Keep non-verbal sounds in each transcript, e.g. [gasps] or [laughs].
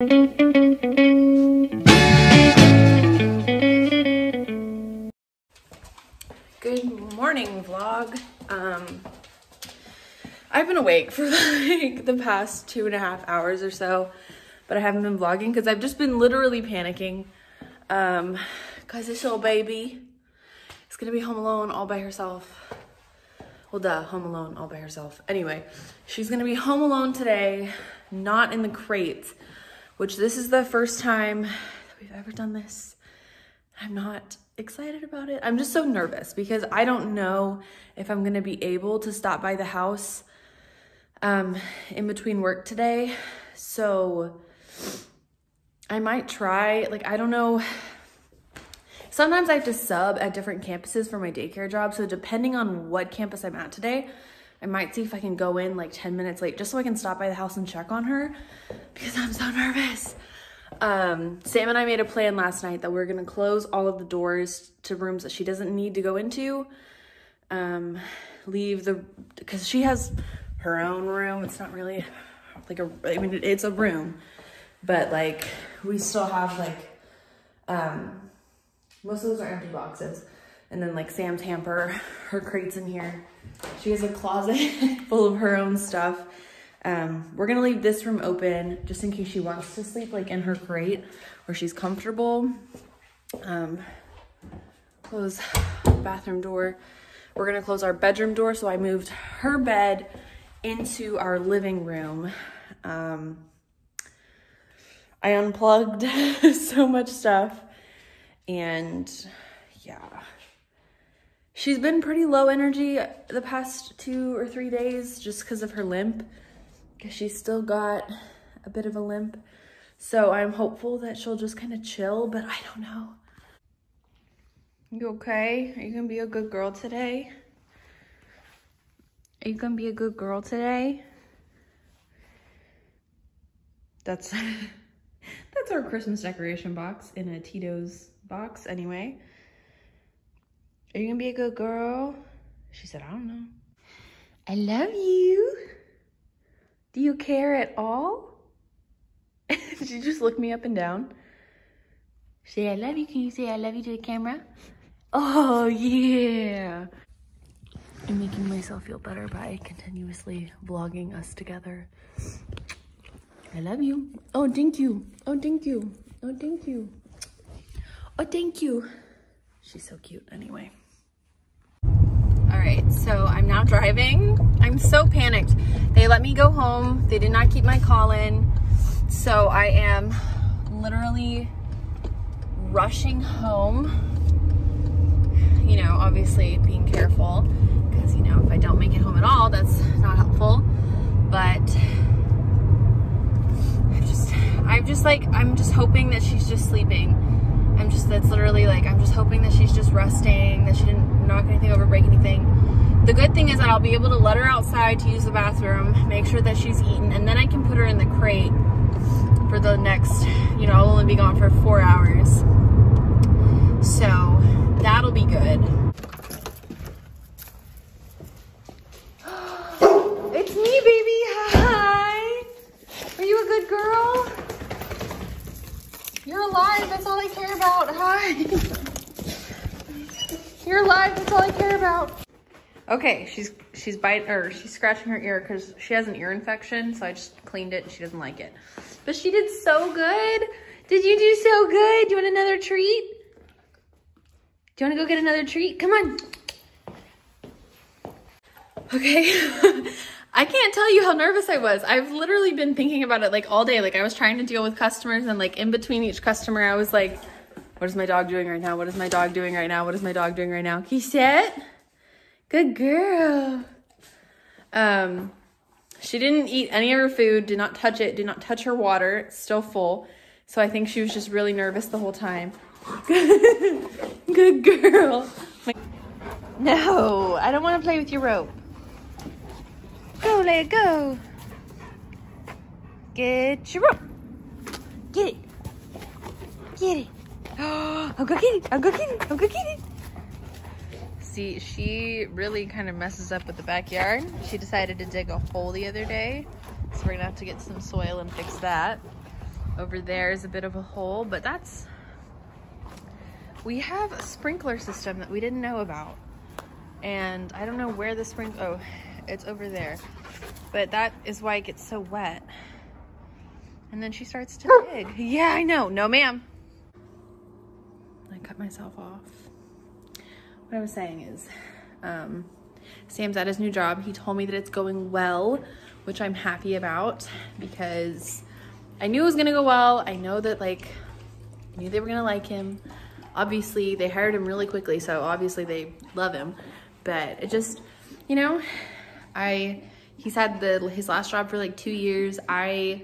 Good morning, vlog. Um, I've been awake for [laughs] like the past two and a half hours or so, but I haven't been vlogging because I've just been literally panicking. Um, cause this little baby is gonna be home alone all by herself. Well, duh, home alone all by herself. Anyway, she's gonna be home alone today, not in the crate, which this is the first time that we've ever done this. I'm not excited about it. I'm just so nervous because I don't know if I'm gonna be able to stop by the house um, in between work today. So I might try, like, I don't know. Sometimes I have to sub at different campuses for my daycare job. So depending on what campus I'm at today, I might see if I can go in like 10 minutes late just so I can stop by the house and check on her because I'm so nervous. Um, Sam and I made a plan last night that we're gonna close all of the doors to rooms that she doesn't need to go into. Um, leave the, because she has her own room. It's not really like a, I mean, it's a room, but like we still have like, um, most of those are empty boxes. And then like Sam's hamper, [laughs] her crates in here. She has a closet [laughs] full of her own stuff. Um, we're gonna leave this room open just in case she wants to sleep like in her crate where she's comfortable. Um, close bathroom door. We're gonna close our bedroom door. So I moved her bed into our living room. Um, I unplugged [laughs] so much stuff and yeah. She's been pretty low energy the past two or three days just because of her limp because she's still got a bit of a limp. So I'm hopeful that she'll just kind of chill, but I don't know. You okay? Are you gonna be a good girl today? Are you gonna be a good girl today? That's [laughs] that's our Christmas decoration box in a Tito's box anyway. Are you gonna be a good girl? She said, I don't know. I love you. Do you care at all? [laughs] she just looked me up and down. Say, I love you. Can you say I love you to the camera? Oh, yeah. I'm making myself feel better by continuously vlogging us together. I love you. Oh, thank you. Oh, thank you. Oh, thank you. Oh, thank you. She's so cute anyway. All right, so I'm now driving. I'm so panicked. They let me go home. They did not keep my call in. So I am literally rushing home. You know, obviously being careful because, you know, if I don't make it home at all, that's not helpful. But I just, I'm just like, I'm just hoping that she's just sleeping. I'm just, that's literally like, I'm just hoping that she's just resting, that she didn't knock anything over, break anything. The good thing is that I'll be able to let her outside to use the bathroom, make sure that she's eaten, and then I can put her in the crate for the next, you know, I'll only be gone for four hours. So that'll be good. it's me, baby. Hi. Are you a good girl? You're alive. That's all Care about. Hi. You're alive. That's all I care about. Okay, she's she's biting or she's scratching her ear because she has an ear infection. So I just cleaned it and she doesn't like it. But she did so good. Did you do so good? Do you want another treat? Do you want to go get another treat? Come on. Okay. [laughs] I can't tell you how nervous I was. I've literally been thinking about it like all day. Like I was trying to deal with customers and like in between each customer, I was like, what is my dog doing right now? What is my dog doing right now? What is my dog doing right now? You sit? Good girl. Um, she didn't eat any of her food, did not touch it, did not touch her water. It's still full. So I think she was just really nervous the whole time. [laughs] Good girl. No, I don't want to play with your rope. Go, let it go. Get your rope. Get it. Get it. Oh, I'll go get it. I'll go get it. I'll go get it. See, she really kind of messes up with the backyard. She decided to dig a hole the other day. So we're gonna have to get some soil and fix that. Over there is a bit of a hole, but that's, we have a sprinkler system that we didn't know about. And I don't know where the sprinkler, oh, it's over there. But that is why it gets so wet. And then she starts to [laughs] dig. Yeah, I know. No, ma'am. I cut myself off. What I was saying is, um, Sam's at his new job. He told me that it's going well, which I'm happy about because I knew it was gonna go well. I know that like, I knew they were gonna like him. Obviously, they hired him really quickly, so obviously they love him. But it just, you know, I he's had the his last job for like two years. I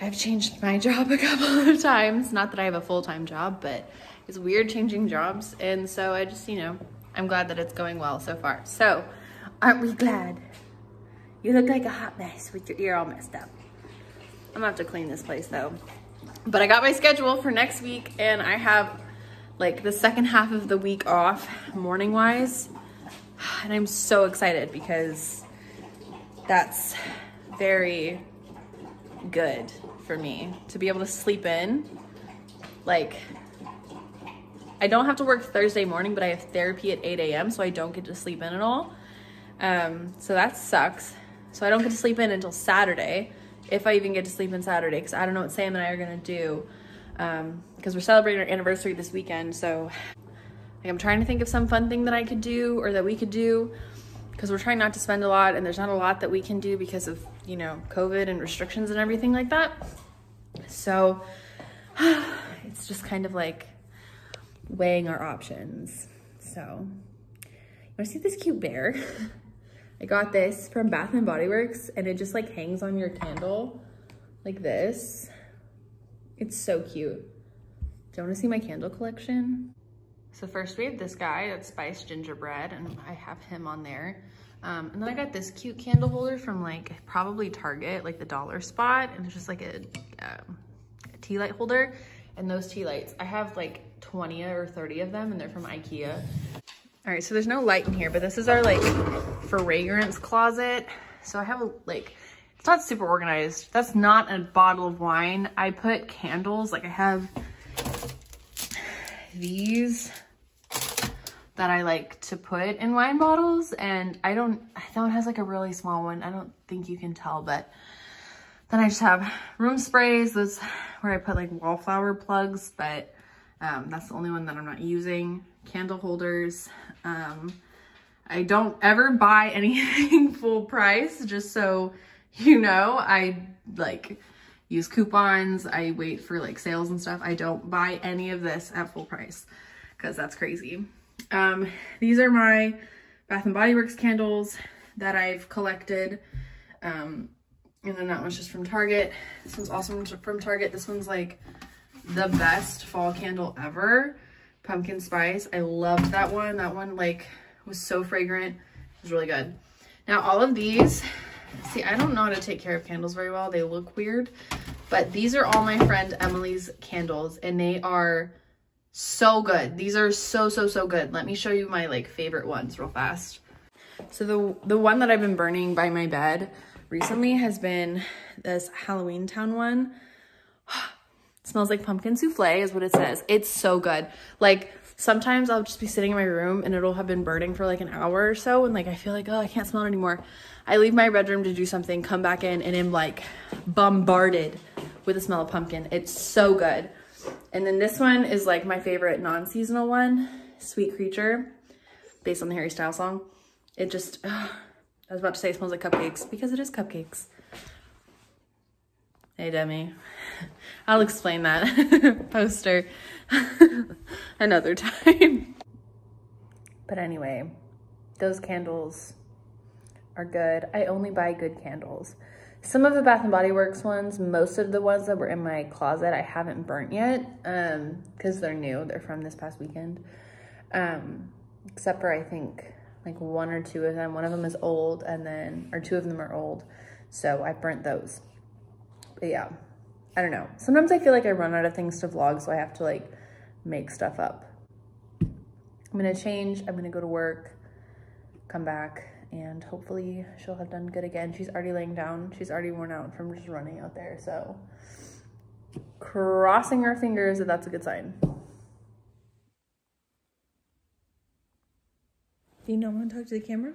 I've changed my [laughs] job a couple of times. Not that I have a full-time job, but it's weird changing jobs. And so I just, you know, I'm glad that it's going well so far. So aren't we glad? You look like a hot mess with your ear all messed up. I'm gonna have to clean this place though. But I got my schedule for next week and I have like the second half of the week off morning wise. And I'm so excited because that's very good for me to be able to sleep in. Like, I don't have to work Thursday morning, but I have therapy at 8 a.m., so I don't get to sleep in at all. Um, so that sucks. So I don't get to sleep in until Saturday, if I even get to sleep in Saturday, because I don't know what Sam and I are gonna do. Because um, we're celebrating our anniversary this weekend, so like, I'm trying to think of some fun thing that I could do or that we could do because we're trying not to spend a lot and there's not a lot that we can do because of, you know, COVID and restrictions and everything like that. So [sighs] it's just kind of like weighing our options. So you wanna see this cute bear? [laughs] I got this from Bath and Body Works and it just like hangs on your candle like this. It's so cute. Do you wanna see my candle collection? So first we have this guy, that's Spiced Gingerbread, and I have him on there. Um, and then I got this cute candle holder from like probably Target, like the dollar spot, and it's just like a, um, a tea light holder. And those tea lights, I have like 20 or 30 of them and they're from Ikea. All right, so there's no light in here, but this is our like fragrance closet. So I have a like, it's not super organized. That's not a bottle of wine. I put candles, like I have these that I like to put in wine bottles and I don't, that one has like a really small one. I don't think you can tell, but then I just have room sprays. Those where I put like wallflower plugs, but um, that's the only one that I'm not using. Candle holders. Um, I don't ever buy [laughs] anything full price, just so you know. I like use coupons. I wait for like sales and stuff. I don't buy any of this at full price because that's crazy. Um, these are my Bath and Body Works candles that I've collected. Um, and then that one's just from Target. This one's also from Target. This one's like the best fall candle ever. Pumpkin spice. I loved that one. That one like was so fragrant. It was really good. Now all of these See, I don't know how to take care of candles very well. They look weird, but these are all my friend Emily's candles and they are so good. These are so, so, so good. Let me show you my like favorite ones real fast. So the, the one that I've been burning by my bed recently has been this Halloween Town one. [gasps] Smells like pumpkin souffle is what it says. It's so good. Like sometimes I'll just be sitting in my room and it'll have been burning for like an hour or so and like I feel like, oh, I can't smell it anymore. I leave my bedroom to do something, come back in and I'm like bombarded with the smell of pumpkin. It's so good. And then this one is like my favorite non-seasonal one, Sweet Creature, based on the Harry Styles song. It just, [sighs] I was about to say it smells like cupcakes because it is cupcakes. Hey, Demi. [laughs] I'll explain that [laughs] poster [laughs] another time. But anyway, those candles are good. I only buy good candles. Some of the Bath & Body Works ones, most of the ones that were in my closet, I haven't burnt yet because um, they're new. They're from this past weekend. Um, except for, I think, like one or two of them. One of them is old and then, or two of them are old. So I burnt those. But yeah, I don't know. Sometimes I feel like I run out of things to vlog, so I have to like make stuff up. I'm gonna change, I'm gonna go to work, come back, and hopefully she'll have done good again. She's already laying down. She's already worn out from just running out there. So crossing our fingers that that's a good sign. Do you not want to talk to the camera?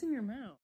What's in your mouth?